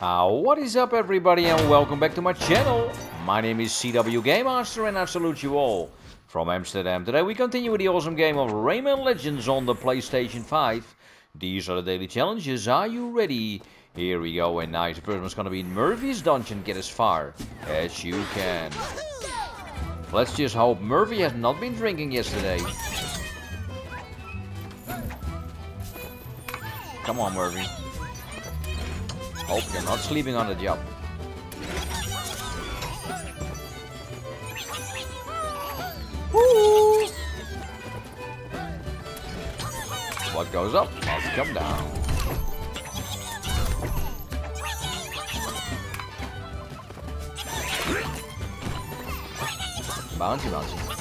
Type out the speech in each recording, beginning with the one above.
Uh, what is up everybody and welcome back to my channel. My name is ZW Game Master and I salute you all from Amsterdam. Today we continue with the awesome game of Rayman Legends on the PlayStation 5. These are the daily challenges. Are you ready? Here we go and nice. The first one's gonna be Murfy's Dungeon. Get as far as you can. Let's just hope Murfy has not been drinking yesterday. Come on Murfy. Hope you're not sleeping on the job. Woo! What goes up must come down. Bouncy, bouncy.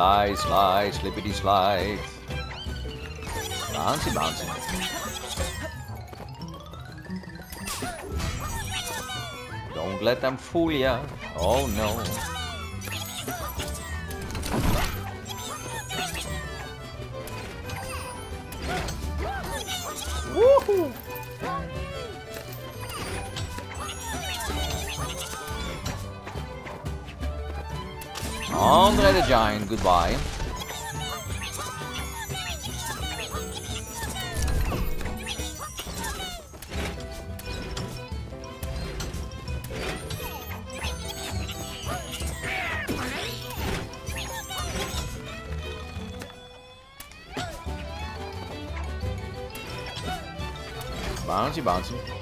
Slide, slide, slippity slide. Bouncy, bouncy. Don't let them fool ya. Oh no. Woohoo! Andre the Giant, goodbye. Bouncy, bouncy.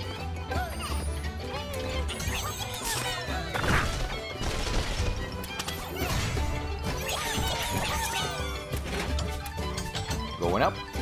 Going up.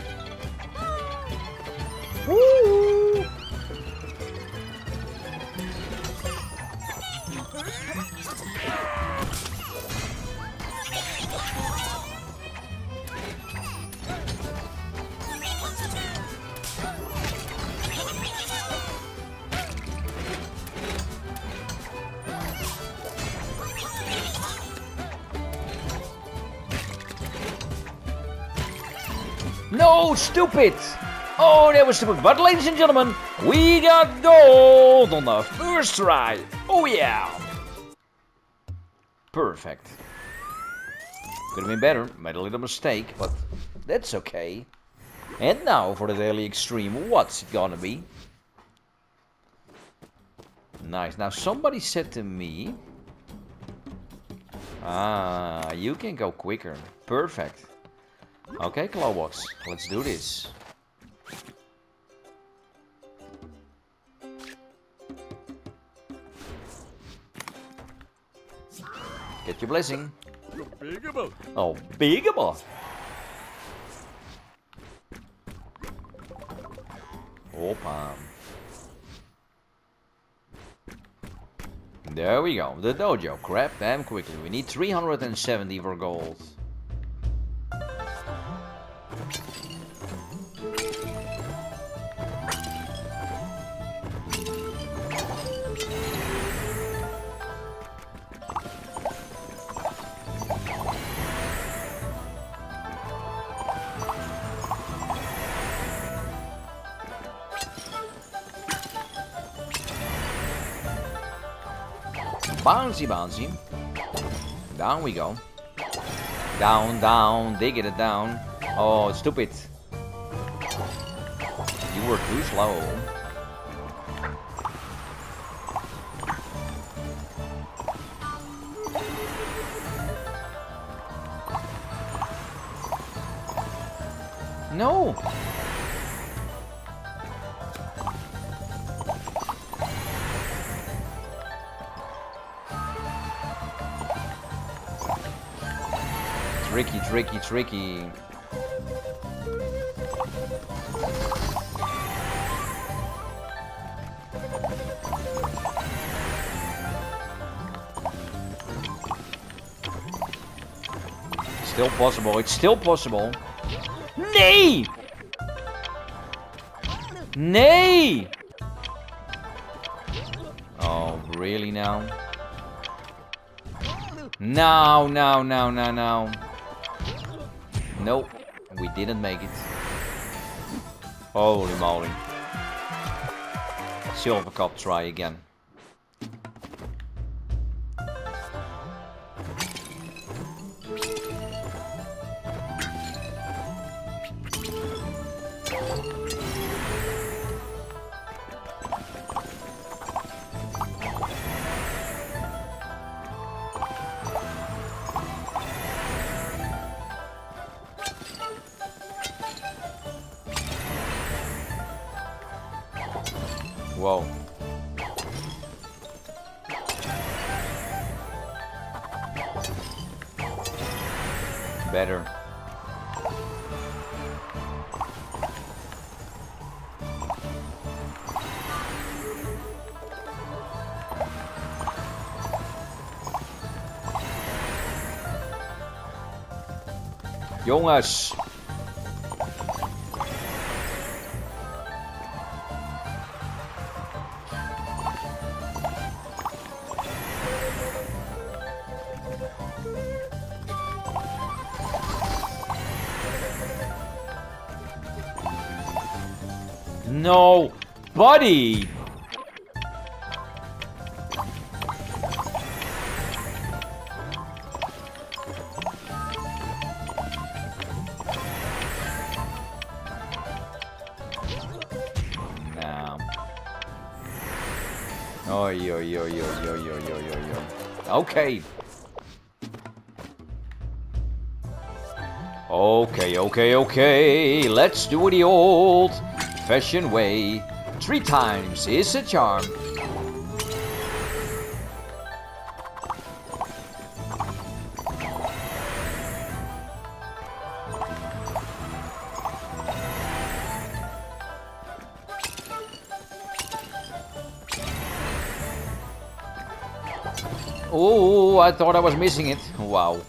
No, stupid! Oh, that was stupid. But ladies and gentlemen, we got gold on the first try. Oh yeah! Perfect. Could have been better. Made a little mistake, but that's okay. And now for the daily extreme. What's it gonna be? Nice. Now somebody said to me... Ah, you can go quicker. Perfect. Okay, Globox, let's do this. Get your blessing. Oh, big boss. Opa. There we go. The dojo. Grab them quickly. We need 370 for gold. Bouncy, bouncy. Down we go. Down, down, they get it down. Oh, stupid. You were too slow. No! Tricky, tricky, tricky. Still possible. It's still possible. Nee! Nee! Oh, really now? Now, now, now, now, now. Nope, we didn't make it. Holy moly. Silver Cup try again. Whoa. Better. Jongens. No, buddy. Oi, oi, oi, oi, oi, oi, oi, oi, oi. Okay. Okay, okay, okay. Let's do it the old fashion way. Three times is a charm. Oh, I thought I was missing it. Wow.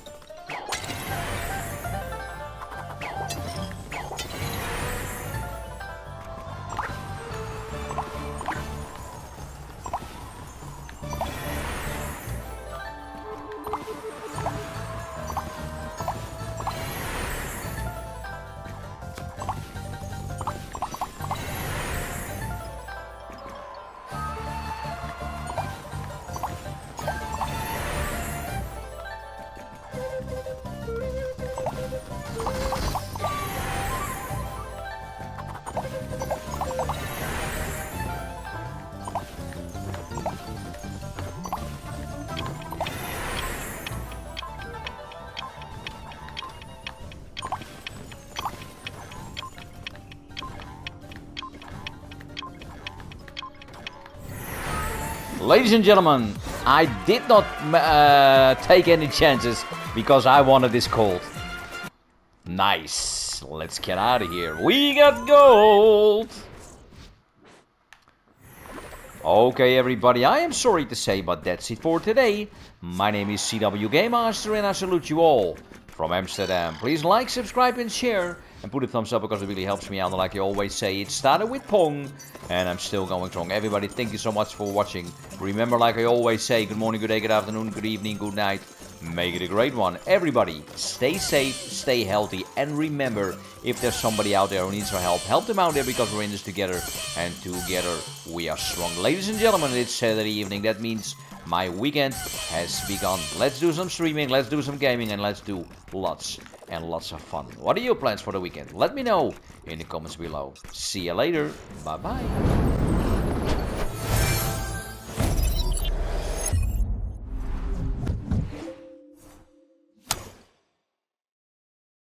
Ladies and gentlemen, I did not uh, take any chances because I wanted this cold. Nice. Let's get out of here. We got gold. Okay, everybody, I am sorry to say, but that's it for today. My name is ZW Game Master, and I salute you all from Amsterdam. Please like, subscribe, and share. And put a thumbs up because it really helps me out. And like I always say, it started with Pong. And I'm still going strong. Everybody, thank you so much for watching. Remember, like I always say, good morning, good day, good afternoon, good evening, good night. Make it a great one. Everybody, stay safe, stay healthy. And remember, if there's somebody out there who needs our help, help them out there because we're in this together. And together, we are strong. Ladies and gentlemen, it's Saturday evening. That means my weekend has begun. Let's do some streaming, let's do some gaming, and let's do lots and lots of fun. What are your plans for the weekend? Let me know in the comments below. See you later. Bye bye.